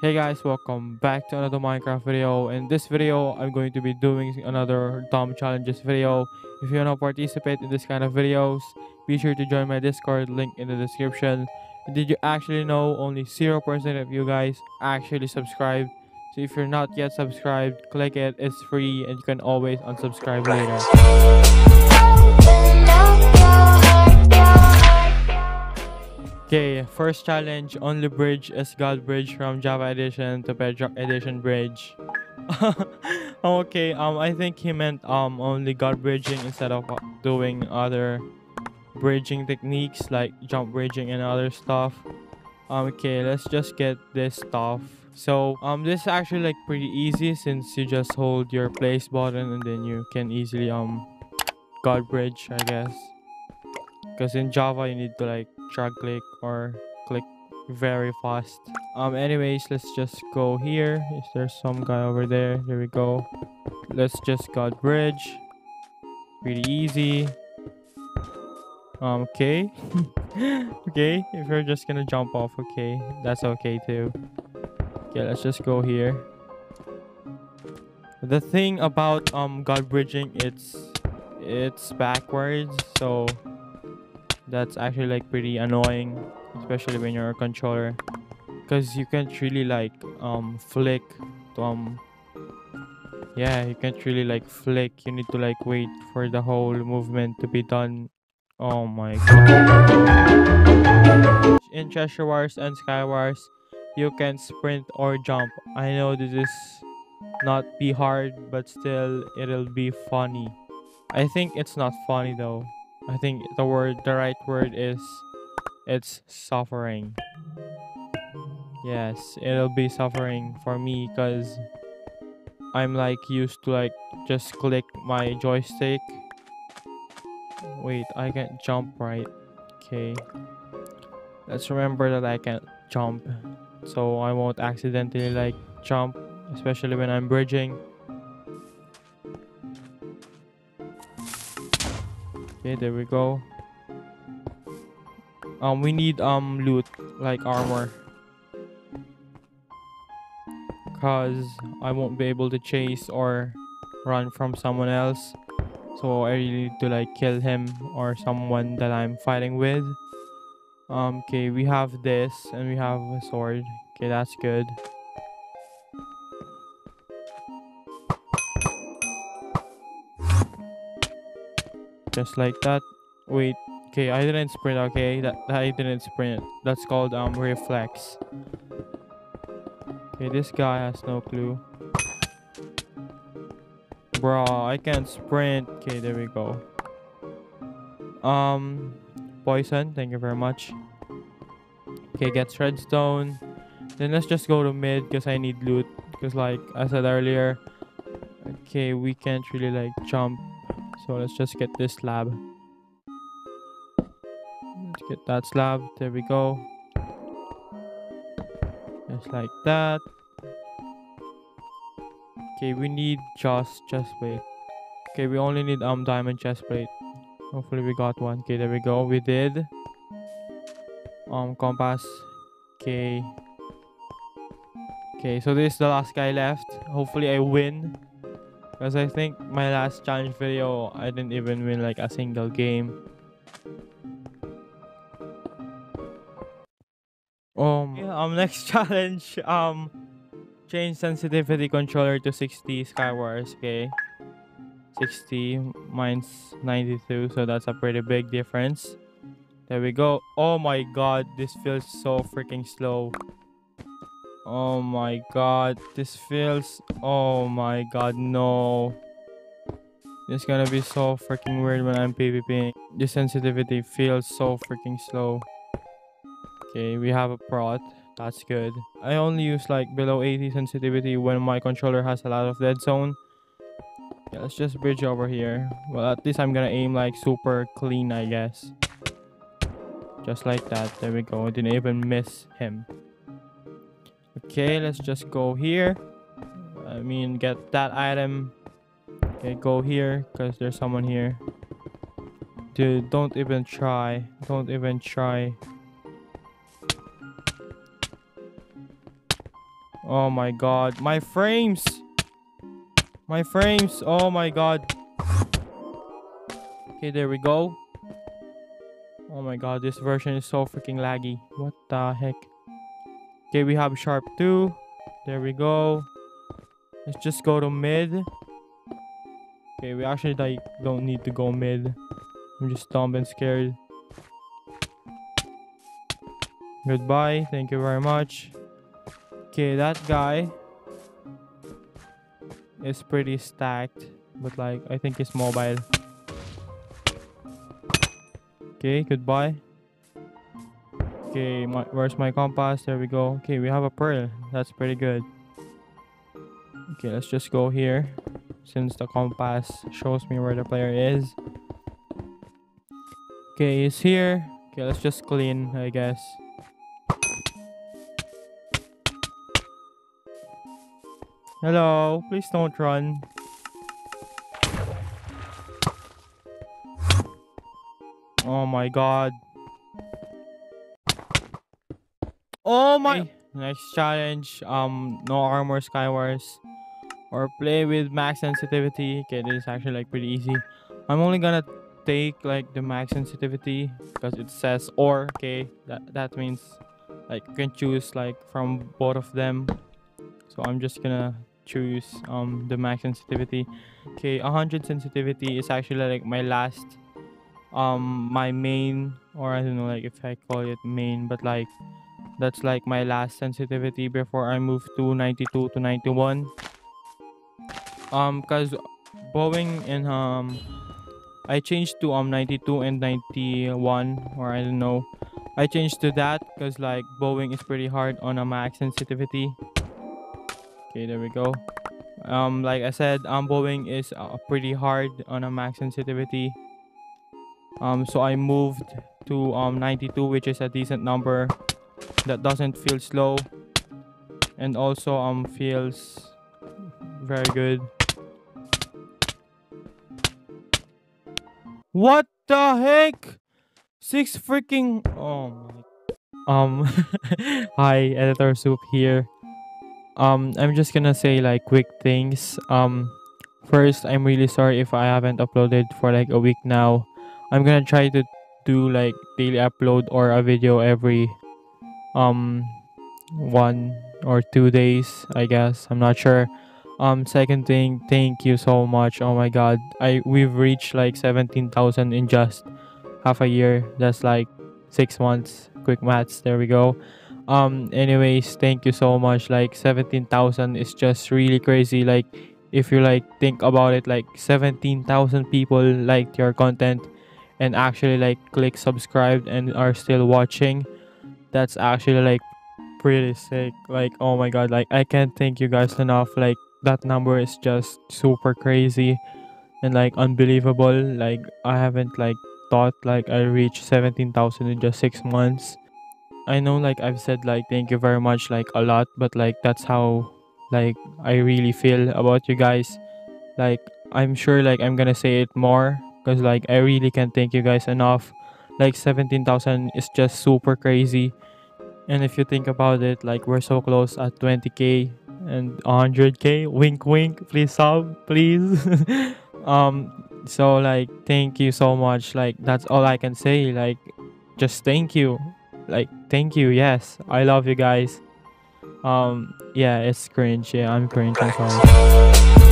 Hey guys, welcome back to another Minecraft video. In this video, I'm going to be doing another dumb challenges video. If you want to participate in this kind of videos, be sure to join my Discord, link in the description. Did you actually know only 0% of you guys actually subscribe? So if you're not yet subscribed, click it, it's free and you can always unsubscribe later. Okay, first challenge, only bridge is God Bridge from Java Edition to Bedrock Edition Bridge. okay, um, I think he meant um only God bridging instead of doing other bridging techniques like jump bridging and other stuff. Um, okay, let's just get this stuff. So um, this is actually like pretty easy since you just hold your place button and then you can easily um God bridge, I guess. Because in Java you need to like drag click or click very fast. Um, anyways, let's just go here. Is there some guy over there? There we go. Let's just God bridge. Pretty easy. Um, okay. okay, if you're just gonna jump off, okay, that's okay too. Okay, let's just go here. The thing about um God bridging, it's it's backwards, so that's actually like pretty annoying, especially when you're a controller, because you can't really like um flick um yeah you can't really like flick. You need to like wait for the whole movement to be done. Oh my god in treasure wars and skywars you can sprint or jump. I know this is not be hard but still it'll be funny. I think it's not funny though i think the word the right word is it's suffering. Yes it'll be suffering for me because i'm like used to like just click my joystick. Wait i can't jump right? Okay. Let's remember that i can't jump so i won't accidentally like jump especially when i'm bridging okay there we go. Um we need um loot like armor. Because i won't be able to chase or run from someone else. So i really need to like kill him or someone that i'm fighting with. Um okay we have this and we have a sword. Okay that's good just like that wait okay i didn't sprint okay that, i didn't sprint. That's called um reflex. Okay this guy has no clue. Bro i can't sprint. Okay there we go. Um poison thank you very much. Okay get redstone. Then let's just go to mid because i need loot. Because like i said earlier okay we can't really like jump so let's just get this slab let's get that slab. There we go. Just like that. Okay we need just chest plate. Okay we only need um diamond chest plate. Hopefully we got one. Okay there we go. We did. Um compass. Okay. Okay so this is the last guy left. Hopefully i win because i think my last challenge video i didn't even win like a single game. Um yeah, um next challenge um change sensitivity controller to 60 skywars okay? 60 mine's 92 so that's a pretty big difference. There we go. Oh my god this feels so freaking slow oh my god this feels oh my god no. It's gonna be so freaking weird when i'm pvping the sensitivity feels so freaking slow. Okay we have a prod. that's good. I only use like below 80 sensitivity when my controller has a lot of dead zone. Yeah, let's just bridge over here. Well at least i'm gonna aim like super clean i guess. Just like that. There we go. Didn't even miss him okay let's just go here i mean get that item okay go here because there's someone here dude don't even try don't even try Oh my god. My frames! My frames! Oh my god. Okay, there we go. Oh my god, this version is so freaking laggy. What the heck? Okay, we have sharp 2. There we go. Let's just go to mid. Okay, we actually like don't need to go mid. I'm just dumb and scared. Goodbye. Thank you very much. Okay, that guy is pretty stacked, but like I think he's mobile. Okay, goodbye. Okay, my, where's my compass? There we go. Okay, we have a pearl. That's pretty good. Okay, let's just go here. Since the compass shows me where the player is. Okay, he's here. Okay, let's just clean, I guess. Hello, please don't run. Oh my god. Oh my next challenge. Um no armor skywars. Or play with max sensitivity. Okay, this is actually like pretty easy. I'm only gonna take like the max sensitivity because it says or okay that that means like you can choose like from both of them so i'm just gonna choose um the max sensitivity okay 100 sensitivity is actually like my last um my main or I don't know like if I call it main but like that's like my last sensitivity before I move to 92 to 91 um because bowing and um I changed to um 92 and 91 or I don't know. I changed to that because like bowing is pretty hard on a max sensitivity. Okay there we go. Um like I said um bowing is uh, pretty hard on a max sensitivity. Um so i moved to um 92 which is a decent number that doesn't feel slow. And also um feels very good. What the heck? Six freaking oh my um hi editor Xoop here. Um i'm just gonna say like quick things. Um first i'm really sorry if i haven't uploaded for like a week now. I'm gonna try to do like daily upload or a video every um one or two days I guess. I'm not sure. Um second thing thank you so much. Oh my god. I we've reached like 17,000 in just half a year. That's like six months. Quick maths. There we go. Um anyways thank you so much. Like 17,000 is just really crazy. Like if you like think about it like 17,000 people liked your content and actually like click subscribe and are still watching that's actually like pretty sick. Like oh my god like i can't thank you guys enough. Like that number is just super crazy and like unbelievable. Like i haven't like thought like i reached 17000 in just six months. I know like i've said like thank you very much like a lot but like that's how like i really feel about you guys. Like i'm sure like i'm gonna say it more because like I really can't thank you guys enough. Like 17,000 is just super crazy. And if you think about it, like we're so close at 20k and 100k. Wink, wink. Please sub, please. um, so like thank you so much. Like that's all I can say. Like just thank you. Like thank you. Yes, I love you guys. Um, yeah, it's cringe. Yeah, I'm cringe. I'm sorry.